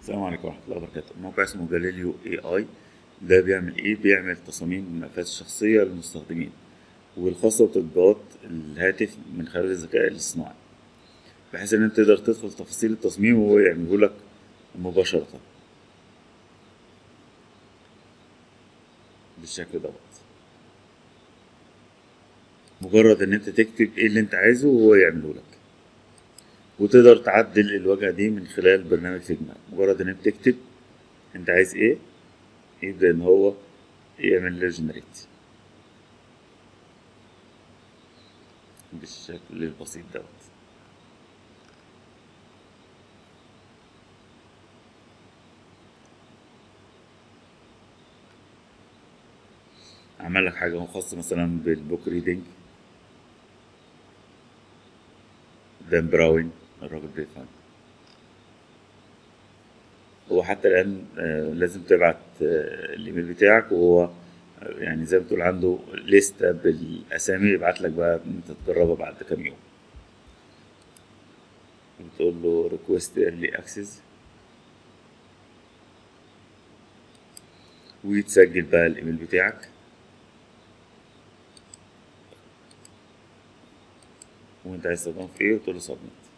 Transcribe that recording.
السلام عليكم ورحمة الله وبركاته. موقع اسمه جاليليو اي اي ده بيعمل إيه؟ بيعمل تصاميم الملفات الشخصية للمستخدمين والخاصة بتطبيقات الهاتف من خلال الذكاء الاصطناعي بحيث إن أنت تقدر تدخل تفاصيل التصميم وهو يعمله لك مباشرة. بالشكل دوت. مجرد إن أنت تكتب إيه اللي أنت عايزه وهو يعمله لك. وتقدر تعدل الواجهة دي من خلال برنامج Figma مجرد ان انت تكتب أنت عايز إيه يبدأ إن هو يعمل له generate بالشكل البسيط دوت. عمل لك حاجة خاصة مثلا بال book reading. دان براون الراجل بيفهم هو حتى الآن آه، لازم تبعت آه، الإيميل بتاعك وهو آه، يعني زي ما بتقول عنده لستة بالأسامي يبعت لك بقى أنت تجربها بعد كام يوم. بتقول له request early access ويتسجل بقى الإيميل بتاعك. وأنت عايز تستخدمه في إيه؟ وتقول له سبميت